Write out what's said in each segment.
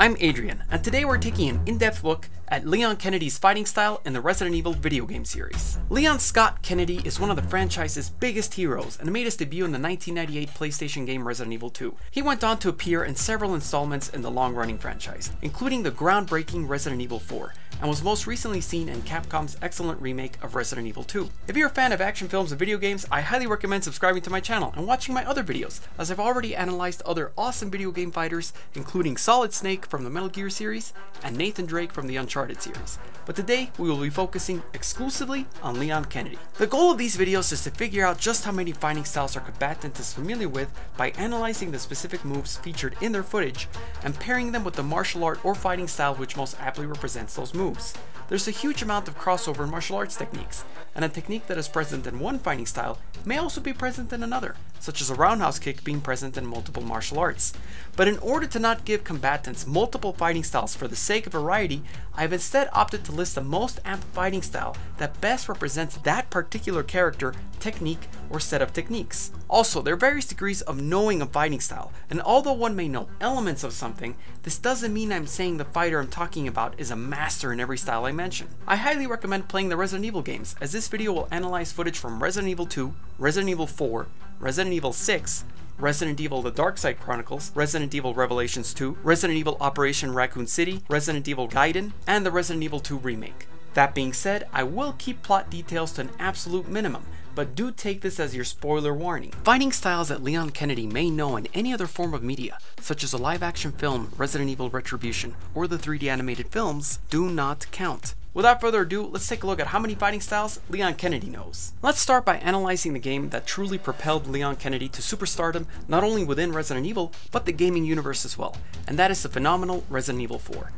I'm Adrian, and today we're taking an in-depth look at Leon Kennedy's fighting style in the Resident Evil video game series. Leon Scott Kennedy is one of the franchise's biggest heroes and made his debut in the 1998 PlayStation game Resident Evil 2. He went on to appear in several installments in the long-running franchise, including the groundbreaking Resident Evil 4, and was most recently seen in Capcom's excellent remake of Resident Evil 2. If you're a fan of action films and video games, I highly recommend subscribing to my channel and watching my other videos, as I've already analyzed other awesome video game fighters, including Solid Snake from the Metal Gear series and Nathan Drake from the Uncharted series. But today, we will be focusing exclusively on Leon Kennedy. The goal of these videos is to figure out just how many fighting styles our combatant is familiar with by analyzing the specific moves featured in their footage and pairing them with the martial art or fighting style which most aptly represents those moves. There's a huge amount of crossover in martial arts techniques, and a technique that is present in one fighting style may also be present in another, such as a roundhouse kick being present in multiple martial arts. But in order to not give combatants multiple fighting styles for the sake of variety, I've instead opted to list the most apt fighting style that best represents that particular character, technique, or set of techniques. Also, there are various degrees of knowing a fighting style, and although one may know elements of something, this doesn't mean I'm saying the fighter I'm talking about is a master in every style I mention. I highly recommend playing the Resident Evil games, as this video will analyze footage from Resident Evil 2, Resident Evil 4, Resident Evil 6, Resident Evil The Darkside Chronicles, Resident Evil Revelations 2, Resident Evil Operation Raccoon City, Resident Evil Gaiden, and the Resident Evil 2 remake. That being said, I will keep plot details to an absolute minimum, but do take this as your spoiler warning. Fighting styles that Leon Kennedy may know in any other form of media, such as a live action film, Resident Evil Retribution, or the 3D animated films, do not count. Without further ado, let's take a look at how many fighting styles Leon Kennedy knows. Let's start by analyzing the game that truly propelled Leon Kennedy to superstardom not only within Resident Evil, but the gaming universe as well, and that is the phenomenal Resident Evil 4.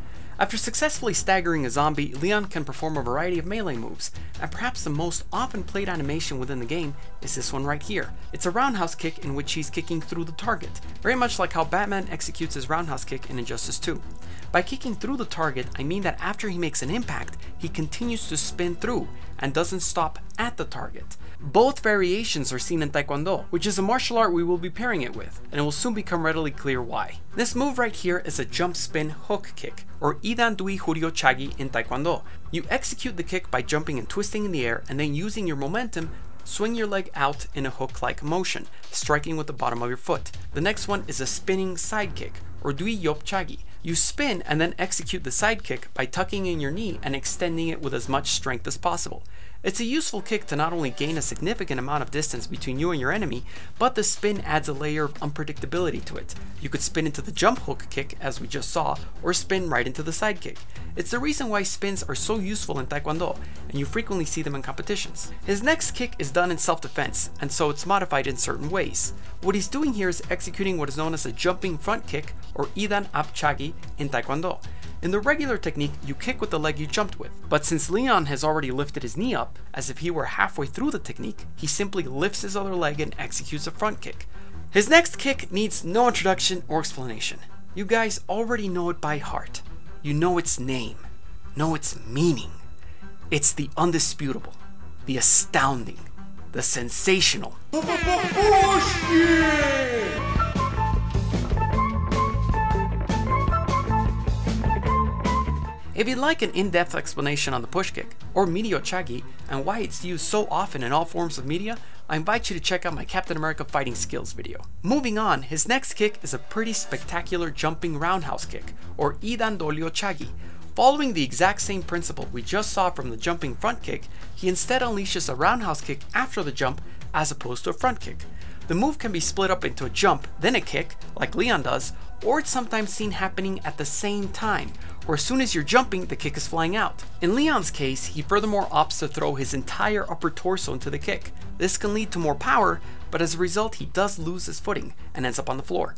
After successfully staggering a zombie, Leon can perform a variety of melee moves, and perhaps the most often played animation within the game is this one right here. It's a roundhouse kick in which he's kicking through the target, very much like how Batman executes his roundhouse kick in Injustice 2. By kicking through the target, I mean that after he makes an impact, he continues to spin through and doesn't stop at the target. Both variations are seen in Taekwondo, which is a martial art we will be pairing it with, and it will soon become readily clear why. This move right here is a jump spin hook kick, or Idan Dui Huryo Chagi in Taekwondo. You execute the kick by jumping and twisting in the air and then using your momentum Swing your leg out in a hook-like motion, striking with the bottom of your foot. The next one is a spinning side kick, or Dui Yop Chagi. You spin and then execute the side kick by tucking in your knee and extending it with as much strength as possible. It's a useful kick to not only gain a significant amount of distance between you and your enemy, but the spin adds a layer of unpredictability to it. You could spin into the jump hook kick as we just saw, or spin right into the side kick. It's the reason why spins are so useful in Taekwondo, and you frequently see them in competitions. His next kick is done in self-defense, and so it's modified in certain ways. What he's doing here is executing what is known as a jumping front kick, or Idan Apchagi in Taekwondo. In the regular technique, you kick with the leg you jumped with, but since Leon has already lifted his knee up, as if he were halfway through the technique, he simply lifts his other leg and executes a front kick. His next kick needs no introduction or explanation. You guys already know it by heart. You know its name, know its meaning. It's the undisputable, the astounding, the sensational. If you'd like an in-depth explanation on the push kick, or Mirio Chagi, and why it's used so often in all forms of media, I invite you to check out my Captain America fighting skills video. Moving on, his next kick is a pretty spectacular jumping roundhouse kick, or Idan Dolio Chagi. Following the exact same principle we just saw from the jumping front kick, he instead unleashes a roundhouse kick after the jump as opposed to a front kick. The move can be split up into a jump, then a kick, like Leon does, or it's sometimes seen happening at the same time, where as soon as you're jumping, the kick is flying out. In Leon's case, he furthermore opts to throw his entire upper torso into the kick. This can lead to more power, but as a result, he does lose his footing and ends up on the floor.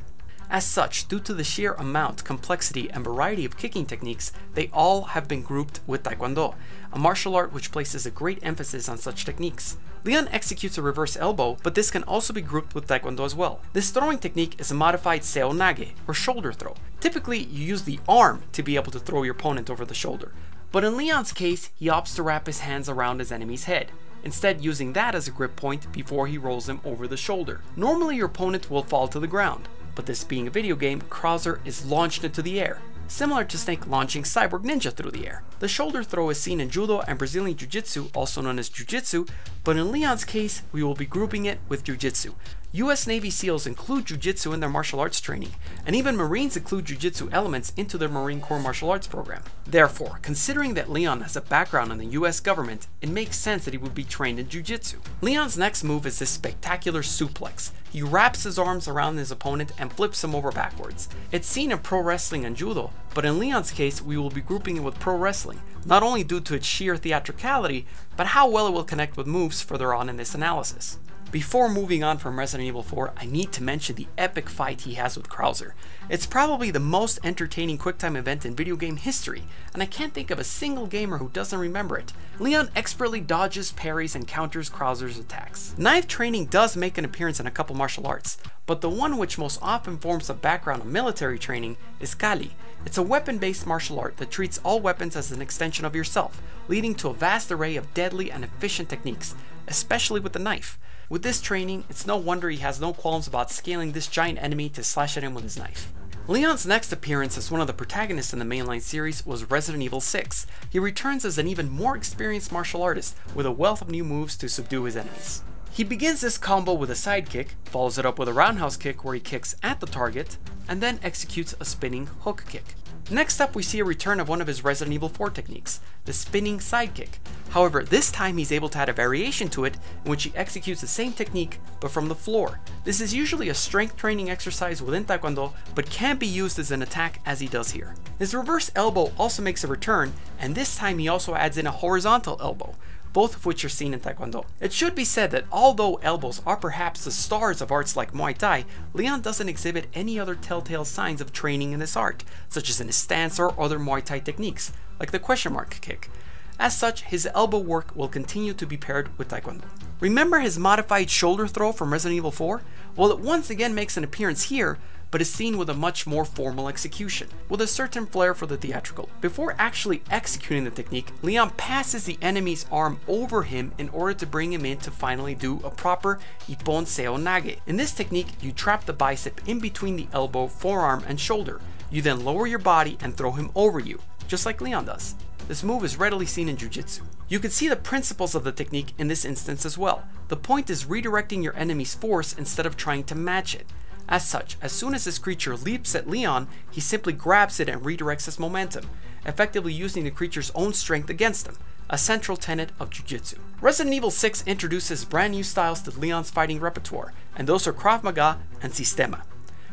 As such, due to the sheer amount, complexity, and variety of kicking techniques, they all have been grouped with Taekwondo, a martial art which places a great emphasis on such techniques. Leon executes a reverse elbow, but this can also be grouped with Taekwondo as well. This throwing technique is a modified Seoi Nage, or shoulder throw. Typically, you use the arm to be able to throw your opponent over the shoulder, but in Leon's case, he opts to wrap his hands around his enemy's head instead using that as a grip point before he rolls him over the shoulder. Normally your opponent will fall to the ground, but this being a video game, Krauser is launched into the air. similar to Snake launching Cyborg Ninja through the air. The shoulder throw is seen in Judo and Brazilian Jiu-Jitsu, also known as Jiu-Jitsu, but in Leon's case, we will be grouping it with Jiu-Jitsu. US Navy SEALs include Jiu-Jitsu in their martial arts training, and even Marines include Jiu-Jitsu elements into their Marine Corps martial arts program. Therefore, considering that Leon has a background in the US government, it makes sense that he would be trained in Jiu-Jitsu. Leon's next move is this spectacular suplex. He wraps his arms around his opponent and flips him over backwards. It's seen in pro wrestling and judo, but in Leon's case, we will be grouping it with pro wrestling, not only due to its sheer theatricality, but how well it will connect with moves further on in this analysis. Before moving on from Resident Evil 4, I need to mention the epic fight he has with Krauser. It's probably the most entertaining QuickTime event in video game history, and I can't think of a single gamer who doesn't remember it. Leon expertly dodges, parries, and counters Krauser's attacks. Knife training does make an appearance in a couple martial arts, but the one which most often forms the background of military training is Kali. It's a weapon-based martial art that treats all weapons as an extension of yourself, leading to a vast array of deadly and efficient techniques, especially with the knife. With this training, it's no wonder he has no qualms about scaling this giant enemy to slash at him with his knife. Leon's next appearance as one of the protagonists in the mainline series was Resident Evil 6. He returns as an even more experienced martial artist with a wealth of new moves to subdue his enemies. He begins this combo with a side kick, follows it up with a roundhouse kick where he kicks at the target, and then executes a spinning hook kick. Next up we see a return of one of his Resident Evil 4 techniques, the spinning sidekick. However, this time he's able to add a variation to it in which he executes the same technique but from the floor. This is usually a strength training exercise within Taekwondo but can be used as an attack as he does here. His reverse elbow also makes a return and this time he also adds in a horizontal elbow both of which are seen in Taekwondo. It should be said that although elbows are perhaps the stars of arts like Muay Thai, Leon doesn't exhibit any other telltale signs of training in this art, such as in his stance or other Muay Thai techniques, like the question mark kick. As such, his elbow work will continue to be paired with Taekwondo. Remember his modified shoulder throw from Resident Evil 4? Well, it once again makes an appearance here, but is seen with a much more formal execution, with a certain flair for the theatrical. Before actually executing the technique, Leon passes the enemy's arm over him in order to bring him in to finally do a proper Ippon Seoi Nage. In this technique, you trap the bicep in between the elbow, forearm, and shoulder. You then lower your body and throw him over you, just like Leon does. This move is readily seen in Jiu-Jitsu. You can see the principles of the technique in this instance as well. The point is redirecting your enemy's force instead of trying to match it. As such, as soon as this creature leaps at Leon, he simply grabs it and redirects his momentum, effectively using the creature's own strength against him, a central tenet of Jiu-Jitsu. Resident Evil 6 introduces brand new styles to Leon's fighting repertoire, and those are Krav Maga and Systema.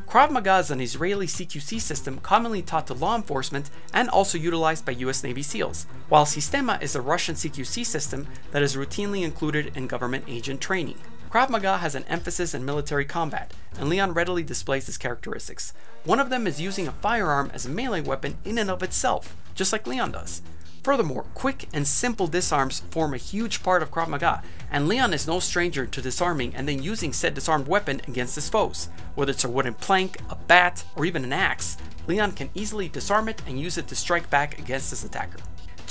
Krav Maga is an Israeli CQC system commonly taught to law enforcement and also utilized by US Navy SEALs, while Systema is a Russian CQC system that is routinely included in government agent training. Krav Maga has an emphasis in military combat, and Leon readily displays his characteristics. One of them is using a firearm as a melee weapon in and of itself, just like Leon does. Furthermore, quick and simple disarms form a huge part of Krav Maga, and Leon is no stranger to disarming and then using said disarmed weapon against his foes. Whether it's a wooden plank, a bat, or even an axe, Leon can easily disarm it and use it to strike back against his attacker.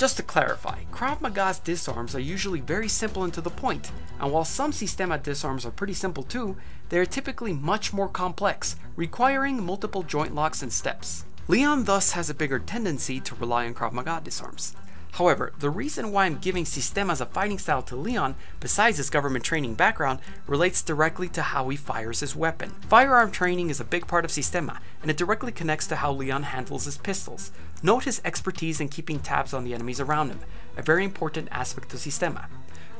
Just to clarify, Krav Maga's disarms are usually very simple and to the point, and while some Systema disarms are pretty simple too, they are typically much more complex, requiring multiple joint locks and steps. Leon thus has a bigger tendency to rely on Krav Maga disarms. However, the reason why I'm giving Systema as a fighting style to Leon, besides his government training background, relates directly to how he fires his weapon. Firearm training is a big part of Systema, and it directly connects to how Leon handles his pistols. Note his expertise in keeping tabs on the enemies around him, a very important aspect of Systema.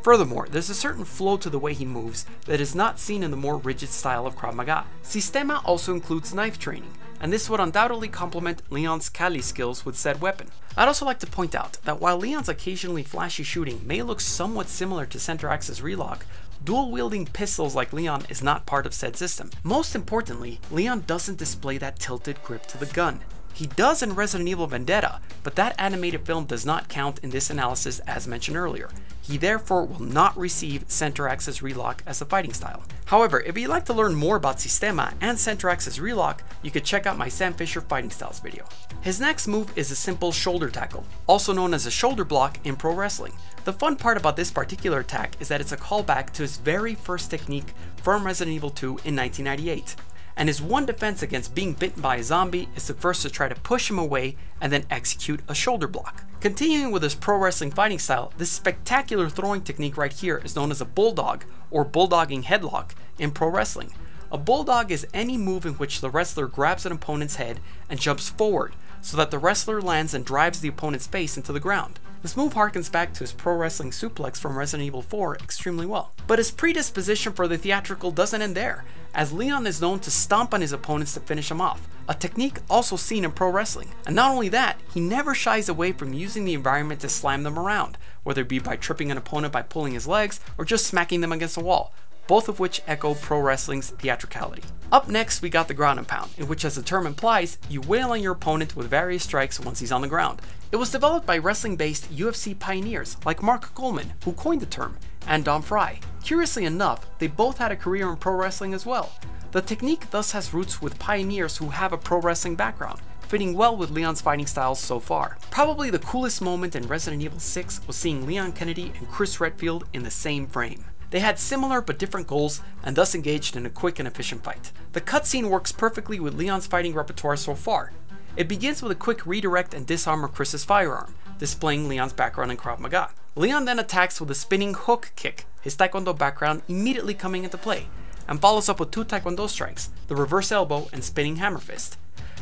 Furthermore, there's a certain flow to the way he moves that is not seen in the more rigid style of Krav Maga. Systema also includes knife training, and this would undoubtedly complement Leon's Kali skills with said weapon. I'd also like to point out that while Leon's occasionally flashy shooting may look somewhat similar to center axis relock, dual wielding pistols like Leon is not part of said system. Most importantly, Leon doesn't display that tilted grip to the gun. He does in Resident Evil Vendetta, but that animated film does not count in this analysis as mentioned earlier. He therefore will not receive center axis relock as a fighting style. However, if you'd like to learn more about Systema and center axis relock, you could check out my Sam Fisher fighting styles video. His next move is a simple shoulder tackle, also known as a shoulder block in pro wrestling. The fun part about this particular attack is that it's a callback to his very first technique from Resident Evil 2 in 1998 and his one defense against being bitten by a zombie is to first to try to push him away and then execute a shoulder block. Continuing with his pro wrestling fighting style, this spectacular throwing technique right here is known as a bulldog or bulldogging headlock in pro wrestling. A bulldog is any move in which the wrestler grabs an opponent's head and jumps forward so that the wrestler lands and drives the opponent's face into the ground. This move harkens back to his pro wrestling suplex from Resident Evil 4 extremely well. But his predisposition for the theatrical doesn't end there, as Leon is known to stomp on his opponents to finish him off, a technique also seen in pro wrestling. And not only that, he never shies away from using the environment to slam them around, whether it be by tripping an opponent by pulling his legs or just smacking them against a wall, both of which echo pro wrestling's theatricality. Up next, we got the ground and pound, in which, as the term implies, you wail on your opponent with various strikes once he's on the ground. It was developed by wrestling based UFC pioneers like Mark Coleman, who coined the term, and Don Frye. Curiously enough, they both had a career in pro wrestling as well. The technique thus has roots with pioneers who have a pro wrestling background, fitting well with Leon's fighting styles so far. Probably the coolest moment in Resident Evil 6 was seeing Leon Kennedy and Chris Redfield in the same frame. They had similar but different goals and thus engaged in a quick and efficient fight. The cutscene works perfectly with Leon's fighting repertoire so far. It begins with a quick redirect and disarm of Chris's firearm, displaying Leon's background in Krav Maga. Leon then attacks with a spinning hook kick, his Taekwondo background immediately coming into play, and follows up with two Taekwondo strikes, the reverse elbow and spinning hammer fist.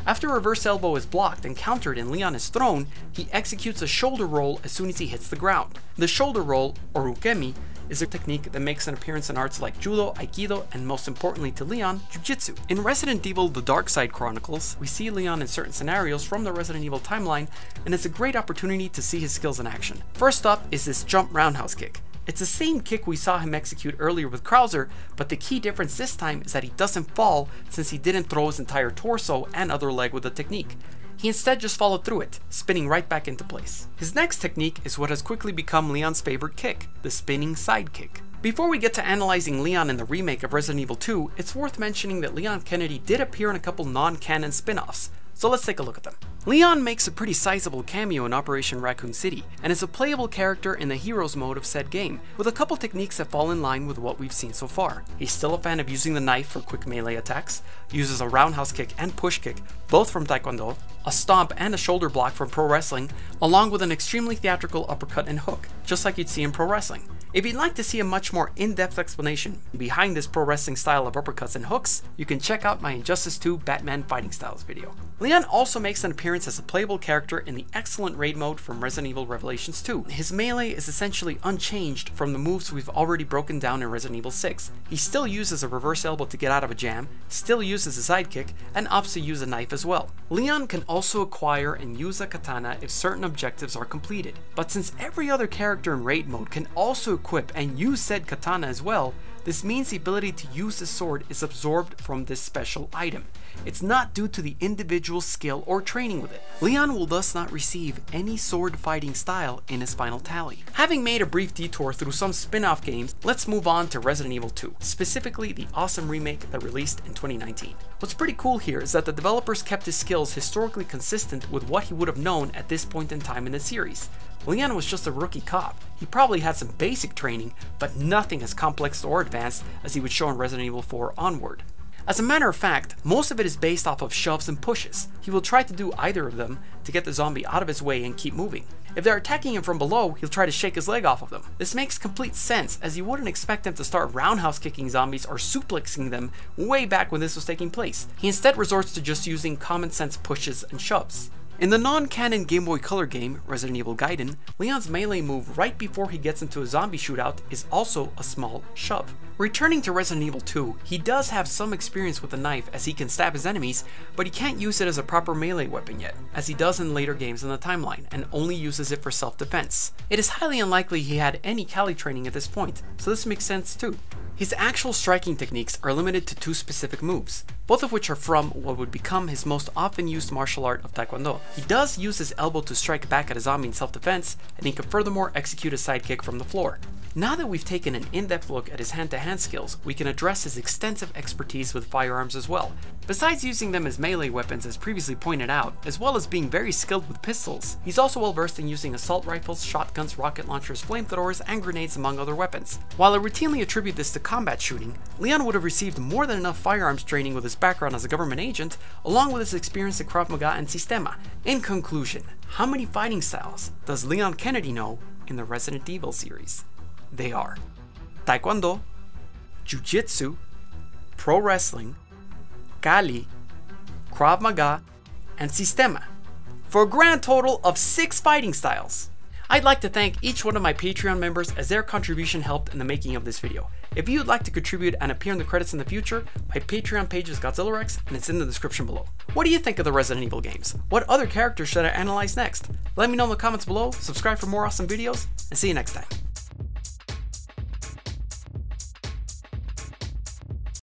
After reverse elbow is blocked and countered and Leon is thrown, he executes a shoulder roll as soon as he hits the ground. The shoulder roll, or ukemi, is a technique that makes an appearance in arts like Judo, Aikido, and most importantly to Leon, Jiu-Jitsu. In Resident Evil The Darkside Chronicles, we see Leon in certain scenarios from the Resident Evil timeline, and it's a great opportunity to see his skills in action. First up is this jump roundhouse kick. It's the same kick we saw him execute earlier with Krauser, but the key difference this time is that he doesn't fall since he didn't throw his entire torso and other leg with the technique. He instead just followed through it, spinning right back into place. His next technique is what has quickly become Leon's favorite kick, the spinning side kick. Before we get to analyzing Leon in the remake of Resident Evil 2, it's worth mentioning that Leon Kennedy did appear in a couple non-canon spin-offs, so let's take a look at them. Leon makes a pretty sizable cameo in Operation Raccoon City, and is a playable character in the Heroes mode of said game, with a couple techniques that fall in line with what we've seen so far. He's still a fan of using the knife for quick melee attacks, uses a roundhouse kick and push kick, both from Taekwondo, a stomp and a shoulder block from pro wrestling, along with an extremely theatrical uppercut and hook, just like you'd see in pro wrestling. If you'd like to see a much more in-depth explanation behind this pro wrestling style of uppercuts and hooks, you can check out my Injustice 2 Batman Fighting Styles video. Leon also makes an appearance as a playable character in the excellent raid mode from Resident Evil Revelations 2. His melee is essentially unchanged from the moves we've already broken down in Resident Evil 6. He still uses a reverse elbow to get out of a jam, still uses a sidekick, and opts to use a knife as well. Leon can also acquire and use a katana if certain objectives are completed, but since every other character in raid mode can also equip and use said katana as well, this means the ability to use the sword is absorbed from this special item. It's not due to the individual skill or training with it. Leon will thus not receive any sword fighting style in his final tally. Having made a brief detour through some spin-off games, let's move on to Resident Evil 2, specifically the awesome remake that released in 2019. What's pretty cool here is that the developers kept his skills historically consistent with what he would have known at this point in time in the series. Leon was just a rookie cop. He probably had some basic training, but nothing as complex or advanced as he would show in Resident Evil 4 onward. As a matter of fact, most of it is based off of shoves and pushes. He will try to do either of them to get the zombie out of his way and keep moving. If they're attacking him from below, he'll try to shake his leg off of them. This makes complete sense as you wouldn't expect him to start roundhouse kicking zombies or suplexing them way back when this was taking place. He instead resorts to just using common sense pushes and shoves. In the non-canon Game Boy Color game, Resident Evil Gaiden, Leon's melee move right before he gets into a zombie shootout is also a small shove. Returning to Resident Evil 2, he does have some experience with the knife as he can stab his enemies, but he can't use it as a proper melee weapon yet, as he does in later games in the timeline, and only uses it for self-defense. It is highly unlikely he had any Kali training at this point, so this makes sense too. His actual striking techniques are limited to two specific moves, both of which are from what would become his most often used martial art of Taekwondo. He does use his elbow to strike back at a zombie in self-defense, and he can furthermore execute a sidekick from the floor. Now that we've taken an in-depth look at his hand-to-hand hand skills, we can address his extensive expertise with firearms as well. Besides using them as melee weapons as previously pointed out, as well as being very skilled with pistols, he's also well versed in using assault rifles, shotguns, rocket launchers, flamethrowers, and grenades among other weapons. While I routinely attribute this to combat shooting, Leon would have received more than enough firearms training with his background as a government agent, along with his experience at Krav Maga and Systema. In conclusion, how many fighting styles does Leon Kennedy know in the Resident Evil series? They are Taekwondo, Jiu Jitsu, Pro Wrestling, Kali, Krav Maga, and Systema, for a grand total of 6 fighting styles. I'd like to thank each one of my Patreon members as their contribution helped in the making of this video. If you'd like to contribute and appear in the credits in the future, my Patreon page is Godzillarex and it's in the description below. What do you think of the Resident Evil games? What other characters should I analyze next? Let me know in the comments below, subscribe for more awesome videos, and see you next time.